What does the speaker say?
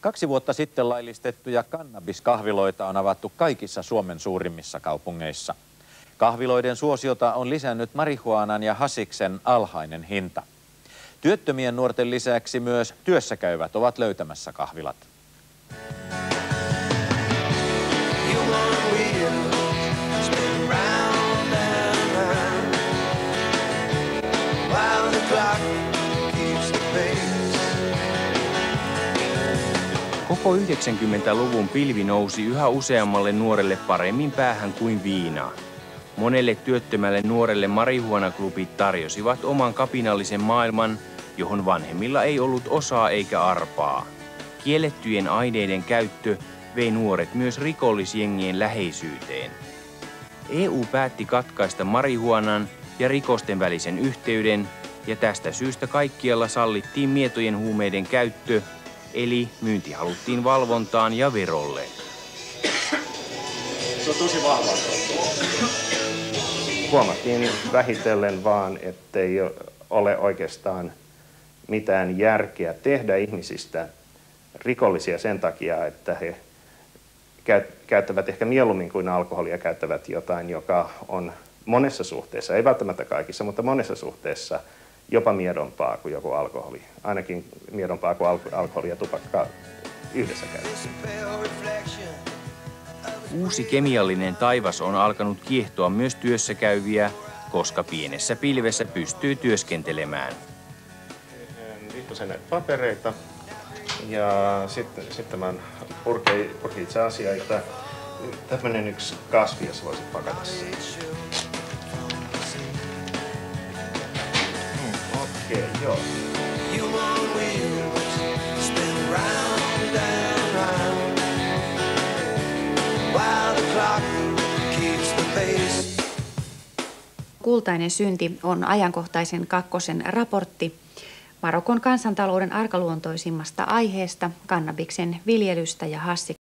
Kaksi vuotta sitten laillistettuja kannabiskahviloita on avattu kaikissa Suomen suurimmissa kaupungeissa. Kahviloiden suosiota on lisännyt marihuanan ja hasiksen alhainen hinta. Työttömien nuorten lisäksi myös työssäkäyvät ovat löytämässä kahvilat. Koko 90-luvun pilvi nousi yhä useammalle nuorelle paremmin päähän kuin viinaa. Monelle työttömälle nuorelle marihuonaklubit tarjosivat oman kapinallisen maailman, johon vanhemmilla ei ollut osaa eikä arpaa. Kiellettyjen aineiden käyttö vei nuoret myös rikollisjengien läheisyyteen. EU päätti katkaista marihuonan ja rikosten välisen yhteyden, ja tästä syystä kaikkialla sallittiin mietojen huumeiden käyttö, eli myynti haluttiin valvontaan ja verolle. Se on tosi vahva. Huomattiin vähitellen vaan, ettei ole oikeastaan mitään järkeä tehdä ihmisistä rikollisia sen takia, että he käyttävät ehkä mieluummin kuin alkoholia käyttävät jotain, joka on monessa suhteessa, ei välttämättä kaikissa, mutta monessa suhteessa jopa miedompaa kuin joku alkoholi. Ainakin miedompaa kuin alkoholi ja tupakka yhdessä käytössä. Uusi kemiallinen taivas on alkanut kiehtoa myös työssäkäyviä, koska pienessä pilvessä pystyy työskentelemään. Liittosen näitä papereita ja sitten, sitten mä purkin, purkin itse asiaa, että tämmöinen yksi kasvi, jos voisit pakata siihen. Kultainen synti on ajankohtaisen kakkosen raportti Marokon kansantalouden arkaluontoisimmasta aiheesta, kannabiksen viljelystä ja hassi